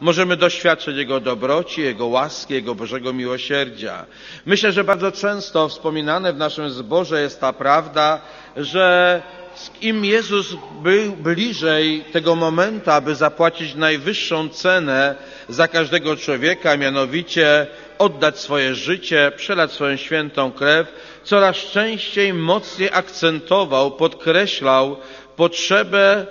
możemy doświadczyć Jego dobroci, Jego łaski, Jego Bożego miłosierdzia. Myślę, że bardzo często wspominane w naszym zborze jest ta prawda, że im Jezus był bliżej tego momentu, aby zapłacić najwyższą cenę za każdego człowieka, mianowicie oddać swoje życie, przelać swoją świętą krew, coraz częściej mocniej akcentował, podkreślał potrzebę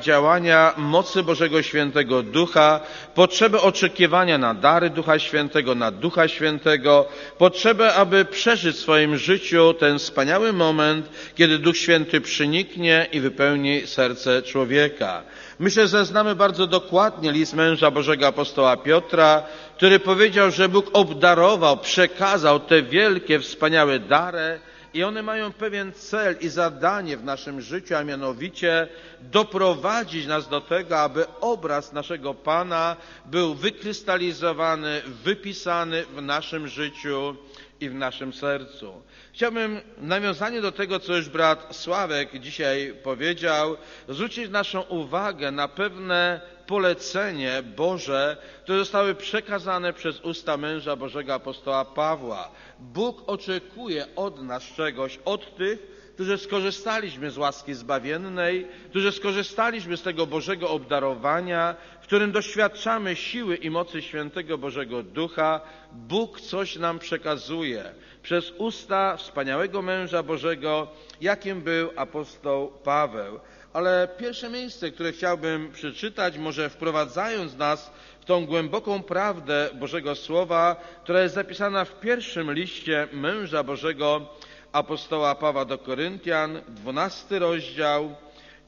działania mocy Bożego Świętego Ducha, potrzebę oczekiwania na dary Ducha Świętego, na Ducha Świętego, potrzebę, aby przeżyć w swoim życiu ten wspaniały moment, kiedy Duch Święty przyniknie i wypełni serce człowieka. Myślę, że znamy bardzo dokładnie list męża Bożego apostoła Piotra, który powiedział, że Bóg obdarował, przekazał te wielkie, wspaniałe dary, i one mają pewien cel i zadanie w naszym życiu, a mianowicie doprowadzić nas do tego, aby obraz naszego Pana był wykrystalizowany, wypisany w naszym życiu i w naszym sercu. Chciałbym w nawiązaniu do tego, co już brat Sławek dzisiaj powiedział, zwrócić naszą uwagę na pewne polecenie Boże, które zostały przekazane przez usta męża Bożego apostoła Pawła. Bóg oczekuje od nas czegoś, od tych, którzy skorzystaliśmy z łaski zbawiennej, którzy skorzystaliśmy z tego Bożego obdarowania, w którym doświadczamy siły i mocy świętego Bożego Ducha, Bóg coś nam przekazuje przez usta wspaniałego męża Bożego, jakim był apostoł Paweł. Ale pierwsze miejsce, które chciałbym przeczytać, może wprowadzając nas w tą głęboką prawdę Bożego Słowa, która jest zapisana w pierwszym liście męża Bożego apostoła Pawła do Koryntian, dwunasty rozdział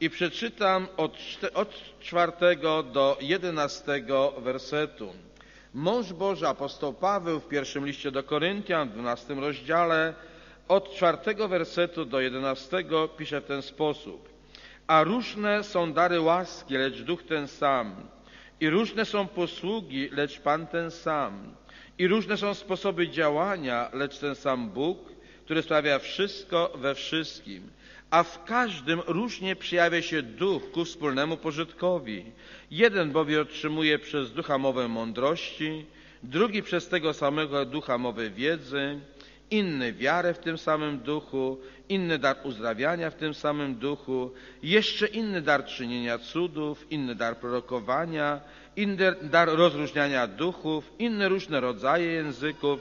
i przeczytam od, od czwartego do jedenastego wersetu. Mąż Boży, apostoł Paweł w pierwszym liście do Koryntian, w dwunastym rozdziale, od czwartego wersetu do jedenastego pisze w ten sposób. A różne są dary łaski, lecz duch ten sam. I różne są posługi, lecz Pan ten sam. I różne są sposoby działania, lecz ten sam Bóg, który sprawia wszystko we wszystkim. A w każdym różnie przejawia się duch ku wspólnemu pożytkowi. Jeden bowiem otrzymuje przez ducha mowę mądrości, drugi przez tego samego ducha mowę wiedzy, inny wiarę w tym samym duchu, inny dar uzdrawiania w tym samym duchu, jeszcze inny dar czynienia cudów, inny dar prorokowania, inny dar rozróżniania duchów, inne różne rodzaje języków,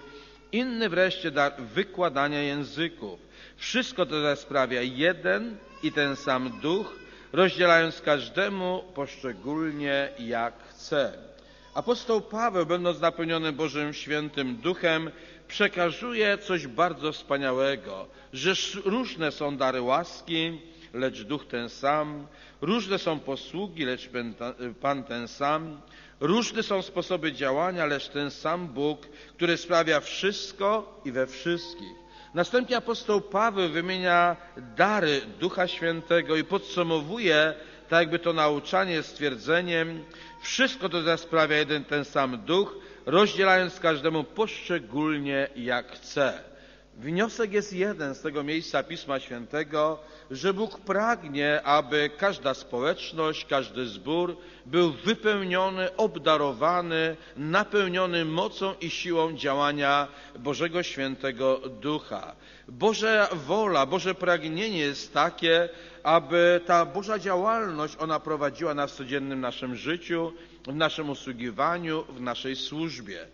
inny wreszcie dar wykładania języków. Wszystko to sprawia jeden i ten sam duch, rozdzielając każdemu poszczególnie jak chce. Apostoł Paweł, będąc napełniony Bożym Świętym Duchem, przekazuje coś bardzo wspaniałego, że różne są dary łaski, lecz duch ten sam, różne są posługi, lecz Pan ten sam, różne są sposoby działania, lecz ten sam Bóg, który sprawia wszystko i we wszystkich. Następnie apostoł Paweł wymienia dary Ducha Świętego i podsumowuje, tak jakby to nauczanie stwierdzeniem, wszystko to sprawia jeden ten sam Duch, rozdzielając każdemu poszczególnie jak chce. Wniosek jest jeden z tego miejsca Pisma Świętego, że Bóg pragnie, aby każda społeczność, każdy zbór był wypełniony, obdarowany, napełniony mocą i siłą działania Bożego Świętego Ducha. Boża wola, Boże pragnienie jest takie, aby ta Boża działalność ona prowadziła nas w codziennym naszym życiu, w naszym usługiwaniu, w naszej służbie.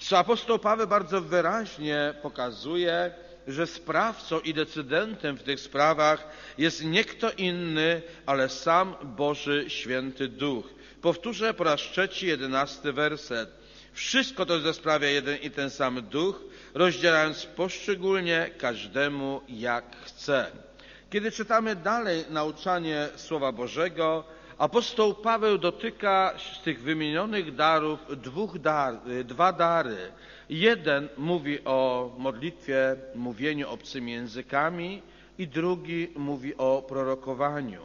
Co apostoł Paweł bardzo wyraźnie pokazuje, że sprawcą i decydentem w tych sprawach jest nie kto inny, ale sam Boży Święty Duch. Powtórzę po raz trzeci, jedenasty werset. Wszystko to sprawia jeden i ten sam Duch, rozdzielając poszczególnie każdemu jak chce. Kiedy czytamy dalej nauczanie Słowa Bożego, Apostoł Paweł dotyka z tych wymienionych darów dwóch dar, dwa dary. Jeden mówi o modlitwie, mówieniu obcymi językami i drugi mówi o prorokowaniu.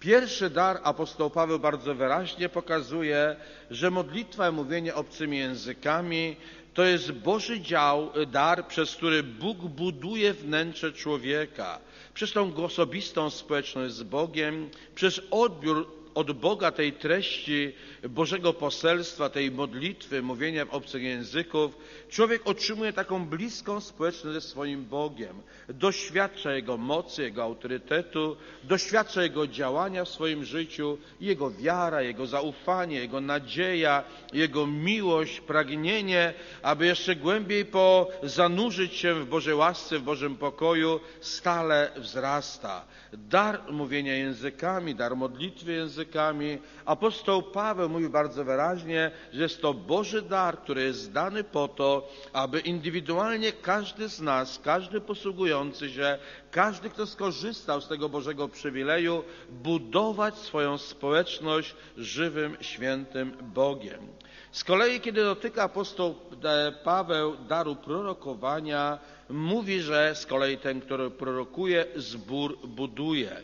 Pierwszy dar apostoł Paweł bardzo wyraźnie pokazuje, że modlitwa i mówienie obcymi językami to jest Boży dział, dar, przez który Bóg buduje wnętrze człowieka, przez tą osobistą społeczność z Bogiem, przez odbiór od Boga tej treści Bożego poselstwa, tej modlitwy, mówienia w obcych języków, człowiek otrzymuje taką bliską społeczność ze swoim Bogiem. Doświadcza Jego mocy, Jego autorytetu, doświadcza Jego działania w swoim życiu, Jego wiara, Jego zaufanie, Jego nadzieja, Jego miłość, pragnienie, aby jeszcze głębiej po zanurzyć się w Bożej łasce, w Bożym pokoju, stale wzrasta. Dar mówienia językami, dar modlitwy językami. Apostoł Paweł mówi bardzo wyraźnie, że jest to Boży dar, który jest dany po to, aby indywidualnie każdy z nas, każdy posługujący się, każdy, kto skorzystał z tego Bożego przywileju, budować swoją społeczność żywym, świętym Bogiem. Z kolei, kiedy dotyka apostoł e, Paweł daru prorokowania, mówi, że z kolei ten, który prorokuje, zbór buduje.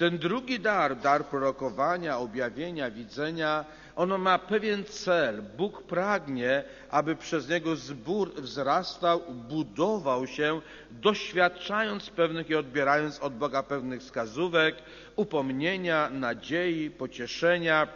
Ten drugi dar, dar prorokowania, objawienia, widzenia, ono ma pewien cel. Bóg pragnie, aby przez niego zbór wzrastał, budował się, doświadczając pewnych i odbierając od Boga pewnych wskazówek, upomnienia, nadziei, pocieszenia,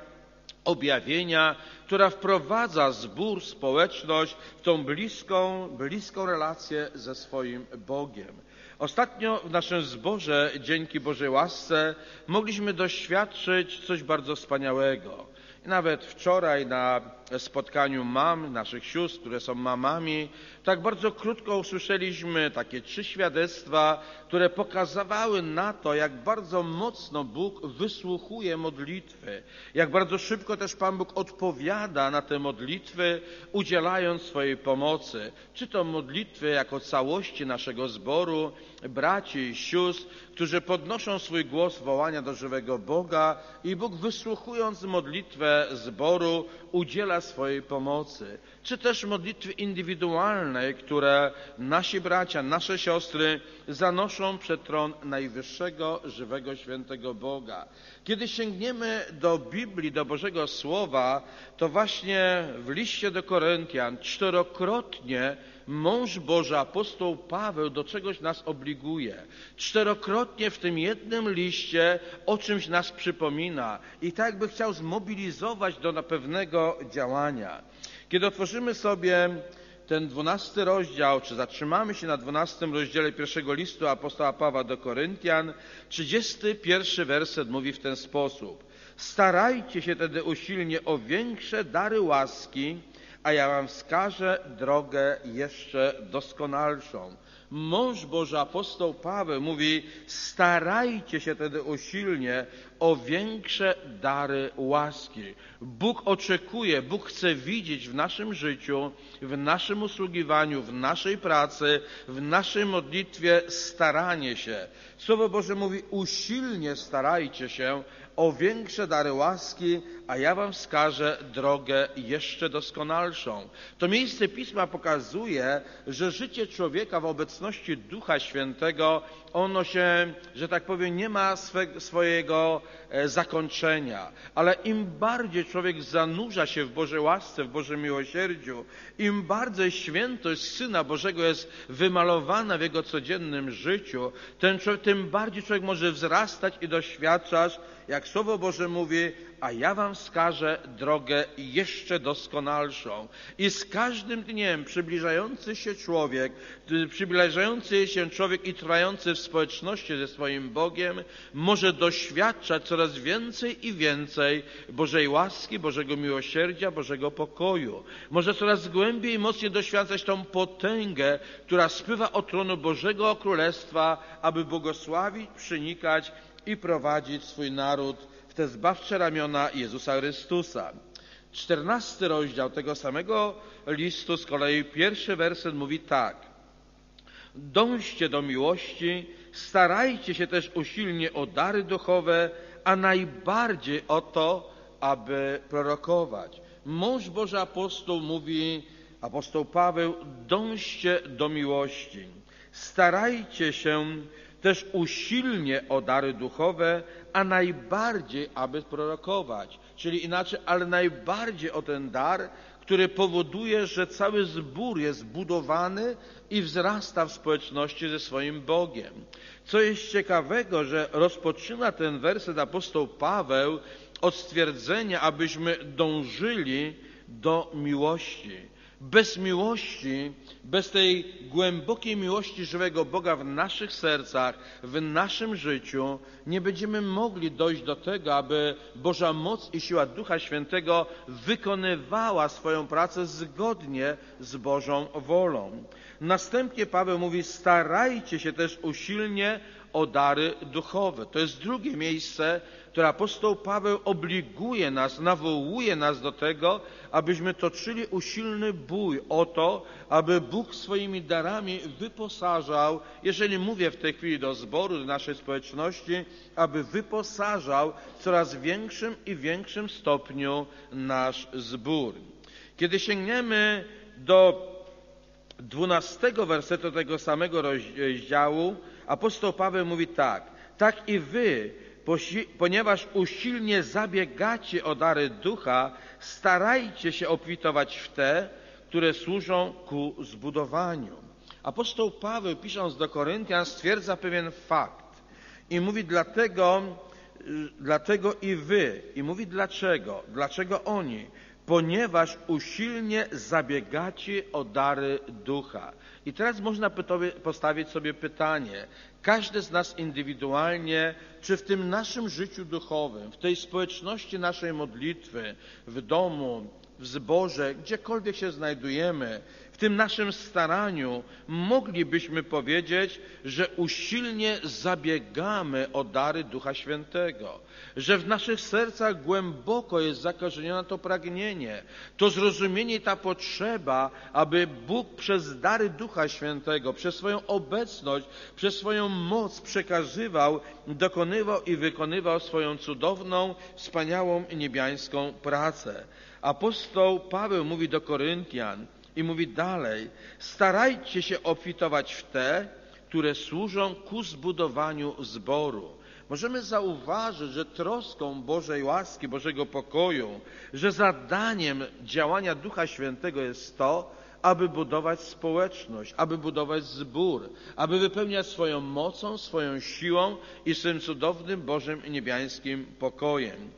objawienia, która wprowadza zbór, społeczność w tą bliską, bliską relację ze swoim Bogiem. Ostatnio w naszym zborze, dzięki Bożej łasce, mogliśmy doświadczyć coś bardzo wspaniałego. Nawet wczoraj na spotkaniu mam, naszych sióstr, które są mamami, tak bardzo krótko usłyszeliśmy takie trzy świadectwa, które pokazywały na to, jak bardzo mocno Bóg wysłuchuje modlitwy, jak bardzo szybko też Pan Bóg odpowiada na te modlitwy, udzielając swojej pomocy. Czy to modlitwy jako całości naszego zboru, braci i sióstr, którzy podnoszą swój głos wołania do żywego Boga i Bóg wysłuchując modlitwę zboru udziela swojej pomocy, czy też modlitwy indywidualnej, które nasi bracia, nasze siostry zanoszą przed tron najwyższego, żywego, świętego Boga. Kiedy sięgniemy do Biblii, do Bożego Słowa, to właśnie w liście do Koryntian czterokrotnie mąż Boży, apostoł Paweł do czegoś nas obliguje. Czterokrotnie w tym jednym liście o czymś nas przypomina i tak by chciał zmobilizować do pewnego działania. Kiedy otworzymy sobie ten dwunasty rozdział, czy zatrzymamy się na dwunastym rozdziale pierwszego listu apostoła Pawła do Koryntian, trzydziesty pierwszy werset mówi w ten sposób. Starajcie się tedy usilnie o większe dary łaski, a ja wam wskażę drogę jeszcze doskonalszą. Mąż Boży apostoł Paweł mówi, starajcie się tedy usilnie o większe dary łaski. Bóg oczekuje, Bóg chce widzieć w naszym życiu, w naszym usługiwaniu, w naszej pracy, w naszej modlitwie staranie się. Słowo Boże mówi, usilnie starajcie się, o większe dary łaski, a ja wam wskażę drogę jeszcze doskonalszą. To miejsce Pisma pokazuje, że życie człowieka w obecności Ducha Świętego, ono się, że tak powiem, nie ma swojego zakończenia. Ale im bardziej człowiek zanurza się w Bożej łasce, w Bożym miłosierdziu, im bardziej świętość Syna Bożego jest wymalowana w jego codziennym życiu, ten, tym bardziej człowiek może wzrastać i doświadczać jak Słowo Boże mówi, a ja wam wskażę drogę jeszcze doskonalszą. I z każdym dniem przybliżający się człowiek, przybliżający się człowiek i trwający w społeczności ze swoim Bogiem, może doświadczać coraz więcej i więcej Bożej łaski, Bożego miłosierdzia, Bożego pokoju. Może coraz głębiej i mocniej doświadczać tą potęgę, która spływa od tronu Bożego Królestwa, aby błogosławić, przenikać i prowadzić swój naród w te zbawcze ramiona Jezusa Chrystusa. Czternasty rozdział tego samego listu, z kolei pierwszy werset mówi tak. Dążcie do miłości, starajcie się też usilnie o dary duchowe, a najbardziej o to, aby prorokować. Mąż Boży apostoł mówi, apostoł Paweł, dążcie do miłości. Starajcie się też usilnie o dary duchowe, a najbardziej, aby prorokować. Czyli inaczej, ale najbardziej o ten dar, który powoduje, że cały zbór jest budowany i wzrasta w społeczności ze swoim Bogiem. Co jest ciekawego, że rozpoczyna ten werset apostoł Paweł od stwierdzenia, abyśmy dążyli do miłości. Bez miłości, bez tej głębokiej miłości żywego Boga w naszych sercach, w naszym życiu, nie będziemy mogli dojść do tego, aby Boża moc i siła Ducha Świętego wykonywała swoją pracę zgodnie z Bożą wolą. Następnie Paweł mówi: starajcie się też usilnie o dary duchowe. To jest drugie miejsce, które apostoł Paweł obliguje nas, nawołuje nas do tego, abyśmy toczyli usilny bój o to, aby Bóg swoimi darami wyposażał, jeżeli mówię w tej chwili do zboru, do naszej społeczności, aby wyposażał w coraz większym i większym stopniu nasz zbór. Kiedy sięgniemy do dwunastego wersetu tego samego rozdziału, apostoł Paweł mówi tak, tak i wy, ponieważ usilnie zabiegacie o dary ducha, starajcie się obfitować w te, które służą ku zbudowaniu. Apostoł Paweł, pisząc do Koryntian, stwierdza pewien fakt i mówi dlatego, dlatego i wy, i mówi dlaczego, dlaczego oni, ponieważ usilnie zabiegacie o dary ducha. I teraz można postawić sobie pytanie, każdy z nas indywidualnie, czy w tym naszym życiu duchowym, w tej społeczności naszej modlitwy, w domu, w zborze, gdziekolwiek się znajdujemy, w tym naszym staraniu moglibyśmy powiedzieć, że usilnie zabiegamy o dary Ducha Świętego, że w naszych sercach głęboko jest zakorzenione to pragnienie, to zrozumienie, ta potrzeba, aby Bóg przez dary Ducha Świętego, przez swoją obecność, przez swoją moc przekazywał, dokonywał i wykonywał swoją cudowną, wspaniałą niebiańską pracę. Apostoł Paweł mówi do Koryntian i mówi dalej, starajcie się obfitować w te, które służą ku zbudowaniu zboru. Możemy zauważyć, że troską Bożej łaski, Bożego pokoju, że zadaniem działania Ducha Świętego jest to, aby budować społeczność, aby budować zbór, aby wypełniać swoją mocą, swoją siłą i swym cudownym Bożym niebiańskim pokojem.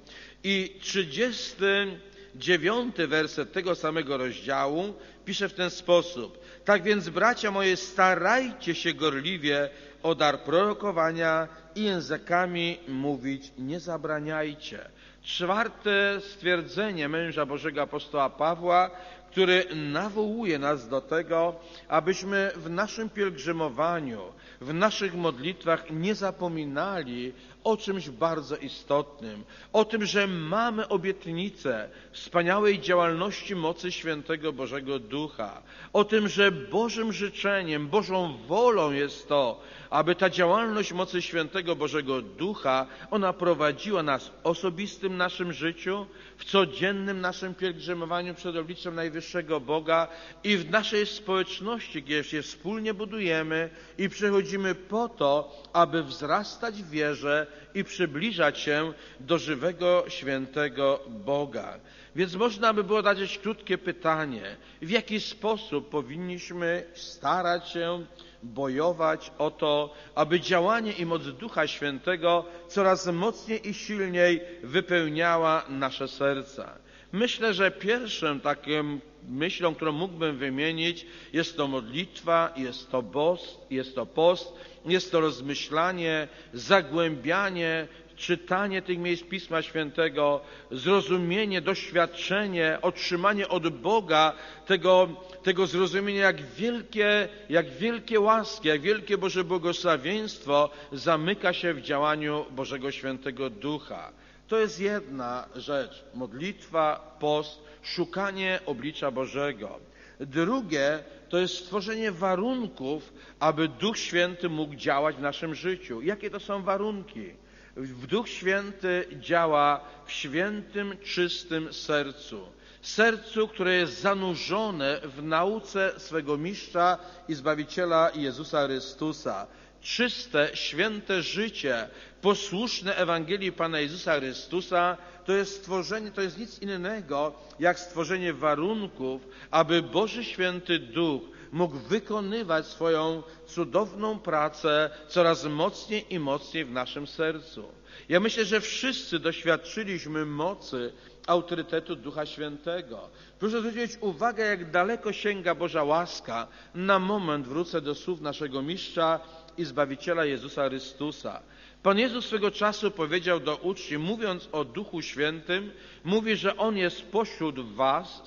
I trzydziesty dziewiąty werset tego samego rozdziału pisze w ten sposób. Tak więc, bracia moje, starajcie się gorliwie o dar prorokowania i językami mówić nie zabraniajcie. Czwarte stwierdzenie męża Bożego apostoła Pawła, który nawołuje nas do tego, abyśmy w naszym pielgrzymowaniu, w naszych modlitwach nie zapominali o czymś bardzo istotnym, o tym, że mamy obietnicę wspaniałej działalności mocy świętego Bożego Ducha, o tym, że Bożym życzeniem, Bożą wolą jest to, aby ta działalność mocy świętego Bożego Ducha, ona prowadziła nas w osobistym naszym życiu, w codziennym naszym pielgrzymowaniu przed obliczem Najwyższego Boga i w naszej społeczności, gdzie się wspólnie budujemy i przychodzimy po to, aby wzrastać w wierze i przybliżać się do żywego, świętego Boga. Więc można by było dać krótkie pytanie, w jaki sposób powinniśmy starać się bojować o to, aby działanie i moc Ducha Świętego coraz mocniej i silniej wypełniała nasze serca. Myślę, że pierwszym takim myślą, którą mógłbym wymienić, jest to modlitwa, jest to post, jest to post, jest to rozmyślanie, zagłębianie, czytanie tych miejsc Pisma Świętego, zrozumienie, doświadczenie, otrzymanie od Boga tego, tego zrozumienia, jak wielkie, jak wielkie łaski, jak wielkie Boże błogosławieństwo zamyka się w działaniu Bożego Świętego Ducha. To jest jedna rzecz. Modlitwa, post, szukanie oblicza Bożego. Drugie to jest stworzenie warunków, aby Duch Święty mógł działać w naszym życiu. Jakie to są warunki? Duch Święty działa w świętym, czystym sercu. Sercu, które jest zanurzone w nauce swego mistrza i Zbawiciela Jezusa Chrystusa czyste, święte życie, posłuszne Ewangelii Pana Jezusa Chrystusa, to jest stworzenie, to jest nic innego, jak stworzenie warunków, aby Boży Święty Duch mógł wykonywać swoją cudowną pracę coraz mocniej i mocniej w naszym sercu. Ja myślę, że wszyscy doświadczyliśmy mocy autorytetu Ducha Świętego. Proszę zwrócić uwagę, jak daleko sięga Boża łaska. Na moment wrócę do słów naszego mistrza i Zbawiciela Jezusa Chrystusa. Pan Jezus swego czasu powiedział do uczniów, mówiąc o Duchu Świętym, mówi, że On jest pośród was,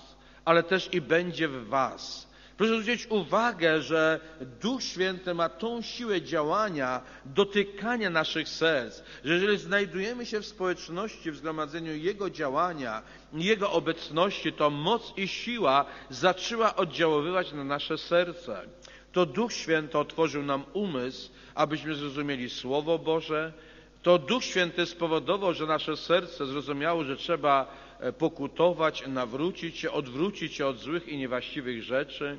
ale też i będzie w was. Proszę zwrócić uwagę, że Duch Święty ma tą siłę działania, dotykania naszych serc, że jeżeli znajdujemy się w społeczności, w zgromadzeniu Jego działania, Jego obecności, to moc i siła zaczęła oddziaływać na nasze serce. To Duch Święty otworzył nam umysł, abyśmy zrozumieli Słowo Boże. To Duch Święty spowodował, że nasze serce zrozumiało, że trzeba e, pokutować, nawrócić się, odwrócić się od złych i niewłaściwych rzeczy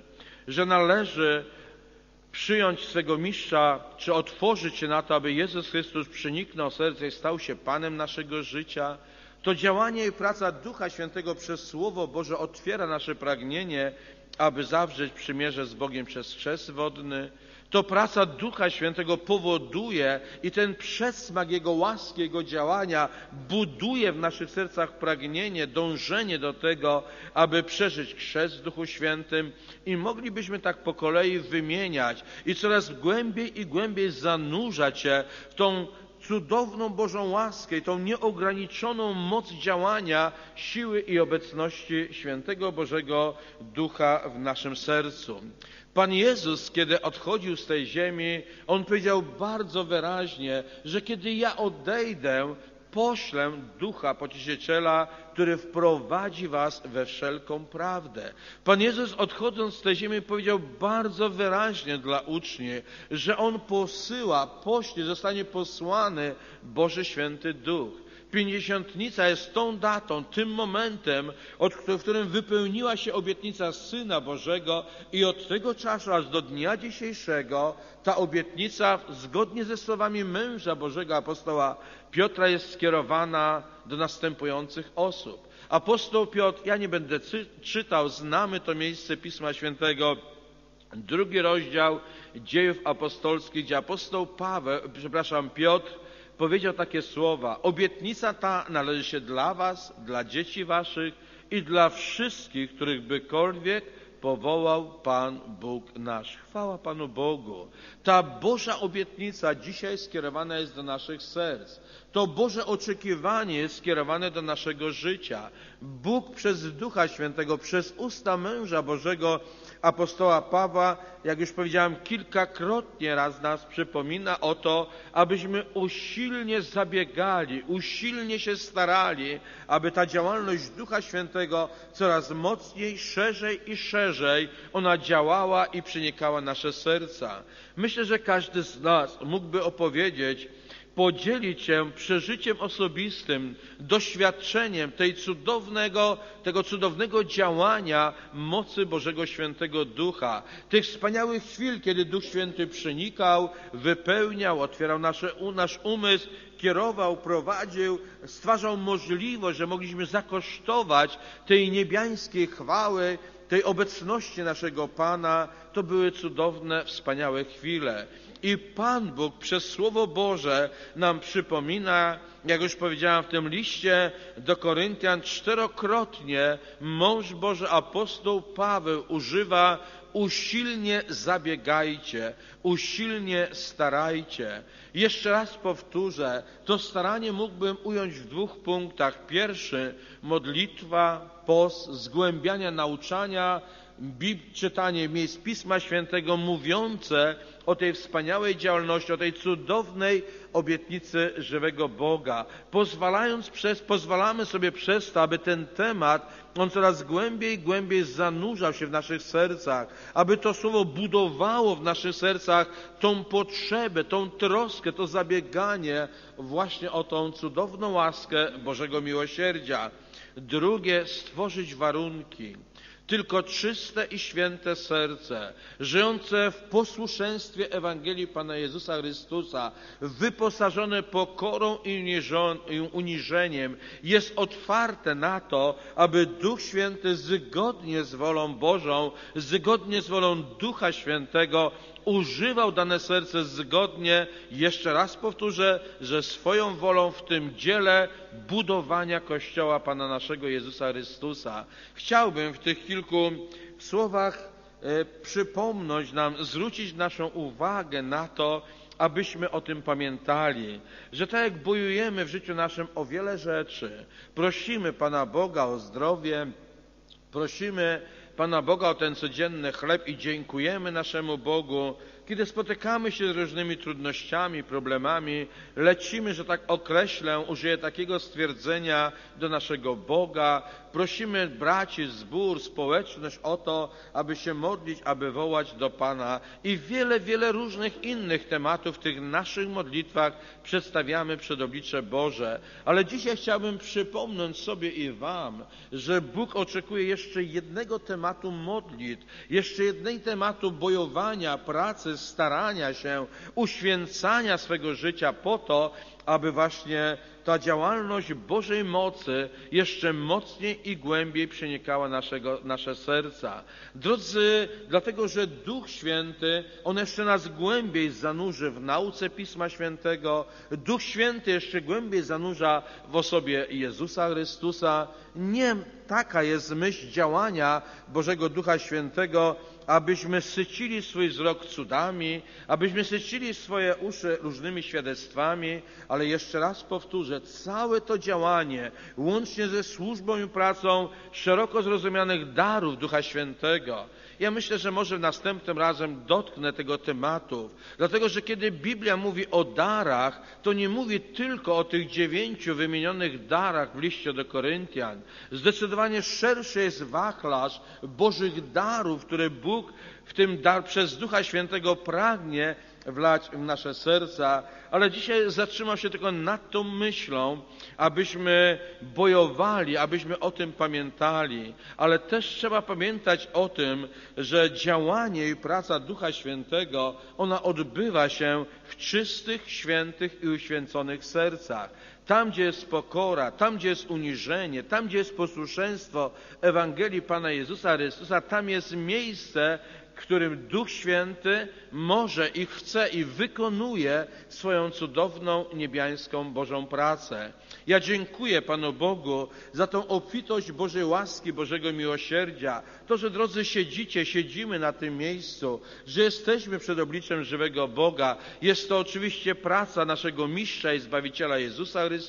że należy przyjąć swego mistrza, czy otworzyć się na to, aby Jezus Chrystus przeniknął serce i stał się Panem naszego życia, to działanie i praca Ducha Świętego przez Słowo Boże otwiera nasze pragnienie, aby zawrzeć przymierze z Bogiem przez chrzest wodny, to praca Ducha Świętego powoduje i ten przedsmak Jego łaski, Jego działania buduje w naszych sercach pragnienie, dążenie do tego, aby przeżyć chrzest w Duchu Świętym i moglibyśmy tak po kolei wymieniać i coraz głębiej i głębiej zanurzać się w tą cudowną Bożą łaskę i tą nieograniczoną moc działania siły i obecności świętego Bożego Ducha w naszym sercu. Pan Jezus, kiedy odchodził z tej ziemi, on powiedział bardzo wyraźnie, że kiedy ja odejdę, poślę ducha pocieszyciela, który wprowadzi was we wszelką prawdę. Pan Jezus odchodząc z tej ziemi powiedział bardzo wyraźnie dla uczniów, że On posyła, pośle, zostanie posłany Boży Święty Duch. Pięćdziesiątnica jest tą datą, tym momentem, od, w którym wypełniła się obietnica Syna Bożego i od tego czasu aż do dnia dzisiejszego ta obietnica zgodnie ze słowami męża Bożego apostoła Piotra jest skierowana do następujących osób. Apostoł Piotr, ja nie będę czytał, znamy to miejsce Pisma Świętego, drugi rozdział dziejów apostolskich, gdzie apostoł Paweł, przepraszam, Piotr powiedział takie słowa: Obietnica ta należy się dla Was, dla dzieci Waszych i dla wszystkich, których bykolwiek powołał Pan Bóg nasz. Chwała Panu Bogu. Ta Boża obietnica dzisiaj skierowana jest do naszych serc. To Boże oczekiwanie jest skierowane do naszego życia. Bóg przez Ducha Świętego, przez usta męża Bożego, apostoła Pawła, jak już powiedziałem, kilkakrotnie raz nas przypomina o to, abyśmy usilnie zabiegali, usilnie się starali, aby ta działalność Ducha Świętego coraz mocniej, szerzej i szerzej ona działała i przenikała nasze serca. Myślę, że każdy z nas mógłby opowiedzieć, podzielić się przeżyciem osobistym, doświadczeniem tej cudownego, tego cudownego działania mocy Bożego Świętego Ducha, tych wspaniałych chwil, kiedy Duch Święty przenikał, wypełniał, otwierał nasze, nasz umysł, kierował, prowadził, stwarzał możliwość, że mogliśmy zakosztować tej niebiańskiej chwały, tej obecności naszego Pana. To były cudowne, wspaniałe chwile. I Pan Bóg przez Słowo Boże nam przypomina, jak już powiedziałem w tym liście do Koryntian, czterokrotnie mąż Boży apostoł Paweł używa usilnie zabiegajcie, usilnie starajcie. Jeszcze raz powtórzę, to staranie mógłbym ująć w dwóch punktach. Pierwszy, modlitwa, post, zgłębiania nauczania, czytanie miejsc Pisma Świętego mówiące o tej wspaniałej działalności, o tej cudownej obietnicy żywego Boga. Pozwalając przez, pozwalamy sobie przez to, aby ten temat, on coraz głębiej głębiej zanurzał się w naszych sercach, aby to słowo budowało w naszych sercach tą potrzebę, tą troskę, to zabieganie właśnie o tą cudowną łaskę Bożego Miłosierdzia. Drugie, stworzyć warunki tylko czyste i święte serce, żyjące w posłuszeństwie Ewangelii Pana Jezusa Chrystusa, wyposażone pokorą i uniżeniem, jest otwarte na to, aby Duch Święty zgodnie z wolą Bożą, zgodnie z wolą Ducha Świętego używał dane serce zgodnie, jeszcze raz powtórzę, że swoją wolą w tym dziele budowania Kościoła Pana naszego Jezusa Chrystusa. Chciałbym w tych kilku słowach e, przypomnieć nam, zwrócić naszą uwagę na to, abyśmy o tym pamiętali, że tak jak bojujemy w życiu naszym o wiele rzeczy, prosimy Pana Boga o zdrowie, prosimy Pana Boga o ten codzienny chleb i dziękujemy naszemu Bogu, kiedy spotykamy się z różnymi trudnościami, problemami, lecimy, że tak określę, użyję takiego stwierdzenia do naszego Boga, prosimy braci, zbór, społeczność o to, aby się modlić, aby wołać do Pana i wiele, wiele różnych innych tematów w tych naszych modlitwach przedstawiamy przed oblicze Boże. Ale dzisiaj chciałbym przypomnieć sobie i Wam, że Bóg oczekuje jeszcze jednego tematu modlitw, jeszcze jednego tematu bojowania, pracy, starania się, uświęcania swego życia po to, aby właśnie ta działalność Bożej mocy jeszcze mocniej i głębiej przenikała naszego, nasze serca. Drodzy, dlatego że Duch Święty, On jeszcze nas głębiej zanurzy w nauce Pisma Świętego. Duch Święty jeszcze głębiej zanurza w osobie Jezusa Chrystusa. Nie taka jest myśl działania Bożego Ducha Świętego, abyśmy sycili swój wzrok cudami, abyśmy sycili swoje uszy różnymi świadectwami, ale jeszcze raz powtórzę, całe to działanie, łącznie ze służbą i pracą szeroko zrozumianych darów Ducha Świętego, ja myślę, że może następnym razem dotknę tego tematu, dlatego że kiedy Biblia mówi o darach, to nie mówi tylko o tych dziewięciu wymienionych darach w liście do Koryntian. Zdecydowanie szerszy jest wachlarz Bożych darów, które Bóg w tym dar przez Ducha Świętego pragnie wlać w nasze serca, ale dzisiaj zatrzymał się tylko nad tą myślą, abyśmy bojowali, abyśmy o tym pamiętali, ale też trzeba pamiętać o tym, że działanie i praca Ducha Świętego, ona odbywa się w czystych, świętych i uświęconych sercach. Tam, gdzie jest pokora, tam, gdzie jest uniżenie, tam, gdzie jest posłuszeństwo Ewangelii Pana Jezusa Chrystusa, tam jest miejsce, którym Duch Święty może i chce i wykonuje swoją cudowną niebiańską Bożą pracę. Ja dziękuję Panu Bogu za tą obfitość Bożej łaski, Bożego miłosierdzia. To, że drodzy siedzicie, siedzimy na tym miejscu, że jesteśmy przed obliczem żywego Boga. Jest to oczywiście praca naszego mistrza i Zbawiciela Jezusa Chrystusa.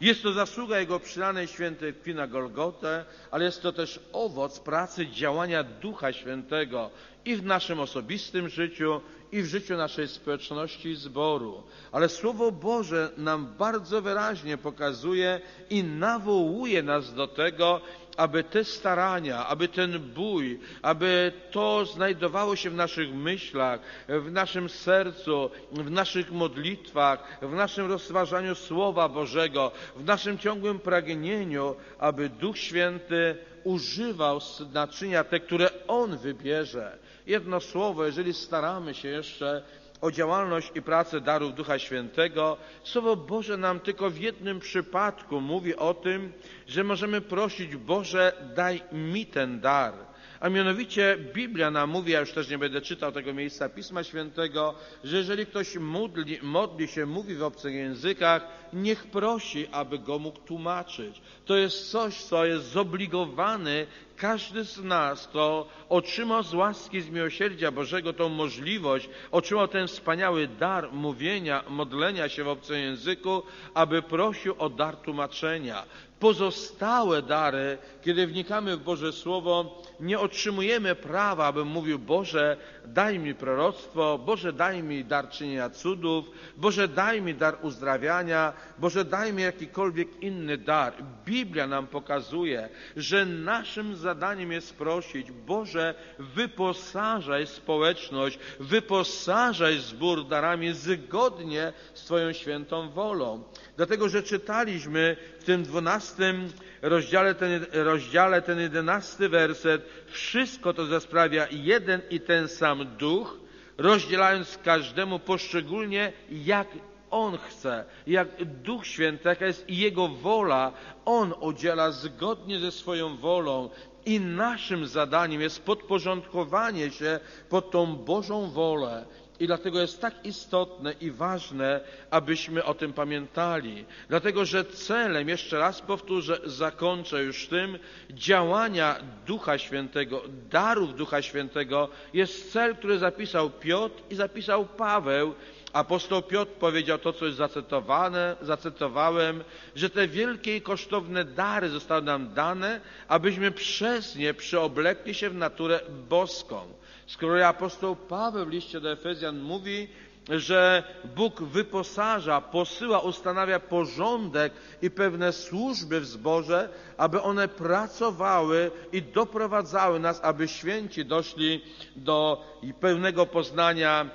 Jest to zasługa Jego przylanej świętej krwi na Golgotę, ale jest to też owoc pracy działania Ducha Świętego i w naszym osobistym życiu, i w życiu naszej społeczności i zboru. Ale Słowo Boże nam bardzo wyraźnie pokazuje i nawołuje nas do tego, aby te starania, aby ten bój, aby to znajdowało się w naszych myślach, w naszym sercu, w naszych modlitwach, w naszym rozważaniu Słowa Bożego, w naszym ciągłym pragnieniu, aby Duch Święty używał naczynia te, które On wybierze. Jedno słowo, jeżeli staramy się jeszcze o działalność i pracę darów Ducha Świętego, Słowo Boże nam tylko w jednym przypadku mówi o tym, że możemy prosić Boże, daj mi ten dar. A mianowicie Biblia nam mówi, ja już też nie będę czytał tego miejsca Pisma Świętego, że jeżeli ktoś modli, modli się, mówi w obcych językach, niech prosi, aby go mógł tłumaczyć. To jest coś, co jest zobligowany każdy z nas, kto otrzymał z łaski, z miłosierdzia Bożego tą możliwość, otrzymał ten wspaniały dar mówienia, modlenia się w obcym języku, aby prosił o dar tłumaczenia. Pozostałe dary, kiedy wnikamy w Boże Słowo, nie otrzymujemy prawa, abym mówił, Boże, daj mi proroctwo, Boże, daj mi dar czynienia cudów, Boże, daj mi dar uzdrawiania, Boże, daj mi jakikolwiek inny dar. Biblia nam pokazuje, że naszym zadaniem jest prosić, Boże, wyposażaj społeczność, wyposażaj zbór darami zgodnie z Twoją świętą wolą. Dlatego, że czytaliśmy tym dwunastym rozdziale ten, rozdziale ten jedenasty werset, wszystko to zasprawia jeden i ten sam duch, rozdzielając każdemu poszczególnie, jak on chce, jak Duch Święty, jaka jest Jego wola, On udziela zgodnie ze swoją wolą i naszym zadaniem jest podporządkowanie się pod tą Bożą wolę. I dlatego jest tak istotne i ważne, abyśmy o tym pamiętali. Dlatego, że celem, jeszcze raz powtórzę, zakończę już tym, działania Ducha Świętego, darów Ducha Świętego jest cel, który zapisał Piotr i zapisał Paweł Apostoł Piotr powiedział to, co jest zacytowane, zacytowałem, że te wielkie i kosztowne dary zostały nam dane, abyśmy przez nie przyoblekli się w naturę boską. Kolei apostoł Paweł w liście do Efezjan mówi, że Bóg wyposaża, posyła, ustanawia porządek i pewne służby w zborze, aby one pracowały i doprowadzały nas, aby święci doszli do pełnego poznania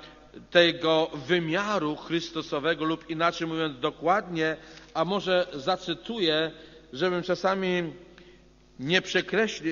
tego wymiaru Chrystusowego lub inaczej mówiąc dokładnie, a może zacytuję, żebym czasami nie,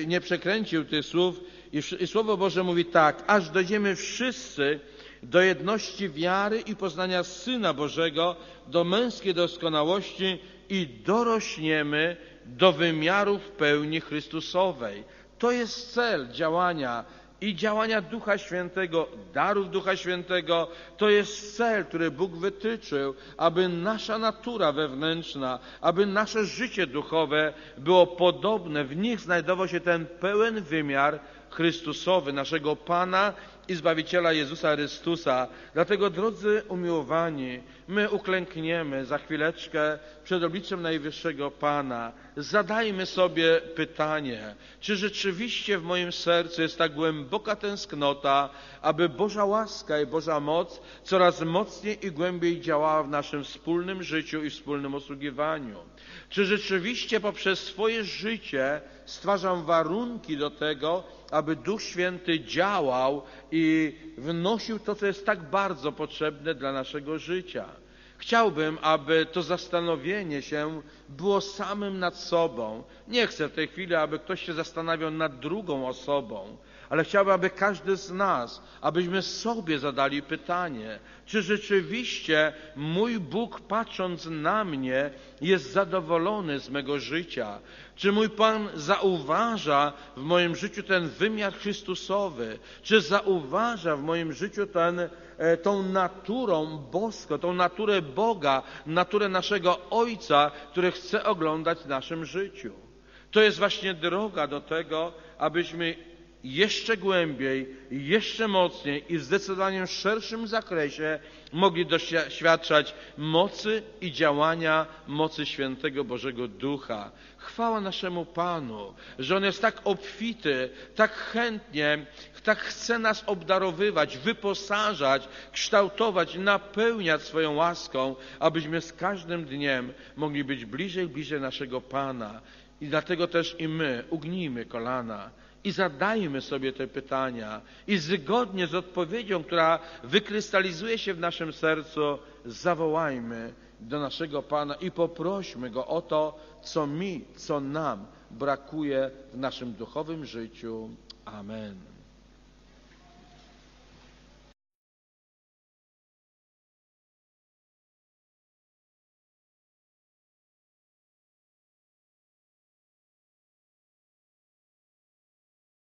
nie przekręcił tych słów i, i Słowo Boże mówi tak, aż dojdziemy wszyscy do jedności wiary i poznania Syna Bożego, do męskiej doskonałości i dorośniemy do wymiarów pełni Chrystusowej. To jest cel działania i działania Ducha Świętego, darów Ducha Świętego, to jest cel, który Bóg wytyczył, aby nasza natura wewnętrzna, aby nasze życie duchowe było podobne, w nich znajdował się ten pełen wymiar Chrystusowy, naszego Pana i Zbawiciela Jezusa Chrystusa. Dlatego, drodzy umiłowani, my uklękniemy za chwileczkę przed obliczem Najwyższego Pana. Zadajmy sobie pytanie, czy rzeczywiście w moim sercu jest tak głęboka tęsknota, aby Boża łaska i Boża moc coraz mocniej i głębiej działała w naszym wspólnym życiu i wspólnym usługiwaniu. Czy rzeczywiście poprzez swoje życie stwarzam warunki do tego, aby Duch Święty działał i wnosił to, co jest tak bardzo potrzebne dla naszego życia. Chciałbym, aby to zastanowienie się było samym nad sobą. Nie chcę w tej chwili, aby ktoś się zastanawiał nad drugą osobą, ale chciałbym, aby każdy z nas, abyśmy sobie zadali pytanie, czy rzeczywiście mój Bóg, patrząc na mnie, jest zadowolony z mego życia? Czy mój Pan zauważa w moim życiu ten wymiar Chrystusowy? Czy zauważa w moim życiu ten, e, tą naturą boską, tą naturę Boga, naturę naszego Ojca, który chce oglądać w naszym życiu? To jest właśnie droga do tego, abyśmy jeszcze głębiej, jeszcze mocniej i w zdecydowanie szerszym zakresie mogli doświadczać mocy i działania mocy świętego Bożego Ducha. Chwała naszemu Panu, że On jest tak obfity, tak chętnie, tak chce nas obdarowywać, wyposażać, kształtować, napełniać swoją łaską, abyśmy z każdym dniem mogli być bliżej, bliżej naszego Pana. I dlatego też i my ugnijmy kolana i zadajmy sobie te pytania i zgodnie z odpowiedzią, która wykrystalizuje się w naszym sercu, zawołajmy do naszego Pana i poprośmy Go o to, co mi, co nam brakuje w naszym duchowym życiu. Amen.